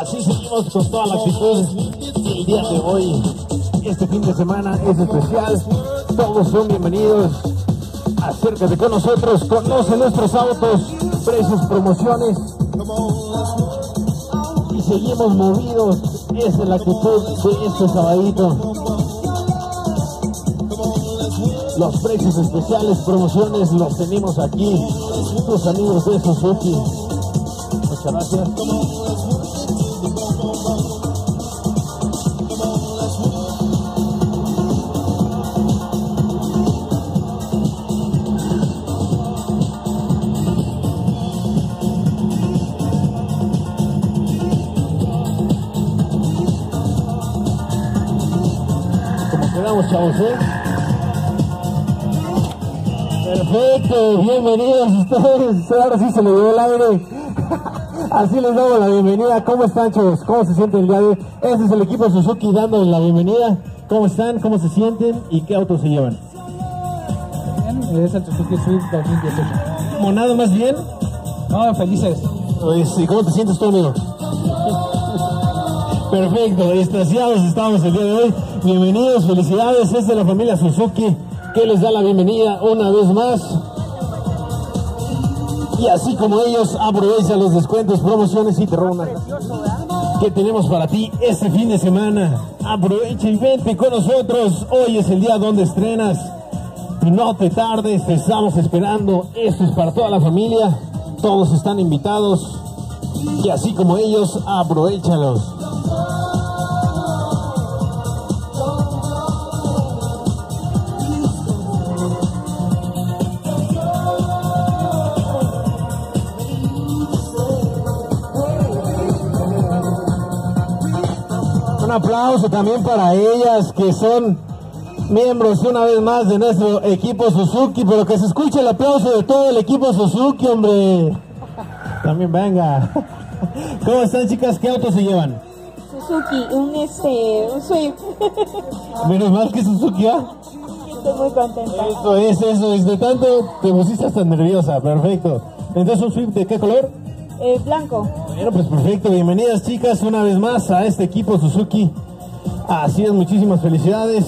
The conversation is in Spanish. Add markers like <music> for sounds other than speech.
Así seguimos con toda la actitud el día de hoy. Este fin de semana es especial. Todos son bienvenidos. Acércate con nosotros, conoce nuestros autos, precios, promociones. Y seguimos movidos. Esa es la actitud de este sabadito. Los precios especiales, promociones, los tenemos aquí. Los amigos de Suzuki. Muchas gracias. Como quedamos, chavos, ¿eh? Perfecto, bienvenidos ustedes. Ahora sí se me dio el aire. <laughs> Así les damos la bienvenida. ¿Cómo están, chavos? ¿Cómo se sienten el día de hoy? Este es el equipo Suzuki dándoles la bienvenida. ¿Cómo están? ¿Cómo se sienten? ¿Y qué autos se llevan? Bien, es el Suzuki Swift 2018. ¿Como nada más bien? No, felices. Pues, ¿Y cómo te sientes tú, amigo? Perfecto, extasiados estamos el día de hoy. Bienvenidos, felicidades. Es de la familia Suzuki que les da la bienvenida una vez más. Y así como ellos, aprovecha los descuentos, promociones y te que tenemos para ti este fin de semana. Aprovecha y vente con nosotros. Hoy es el día donde estrenas. Y no te tardes, te estamos esperando. Esto es para toda la familia. Todos están invitados. Y así como ellos, aprovechalos. Un aplauso también para ellas que son miembros una vez más de nuestro equipo Suzuki, pero que se escuche el aplauso de todo el equipo Suzuki, hombre. También venga. <laughs> ¿Cómo están chicas? ¿Qué autos se llevan? Suzuki, un este, un Swift. <laughs> Menos mal que Suzuki, ¿ah? Estoy muy contenta. Eso es, eso es. De tanto te pusiste hasta nerviosa. Perfecto. Entonces, ¿un Swift de qué color? El blanco. Bueno, pues perfecto. Bienvenidas chicas una vez más a este equipo Suzuki. Así es, muchísimas felicidades.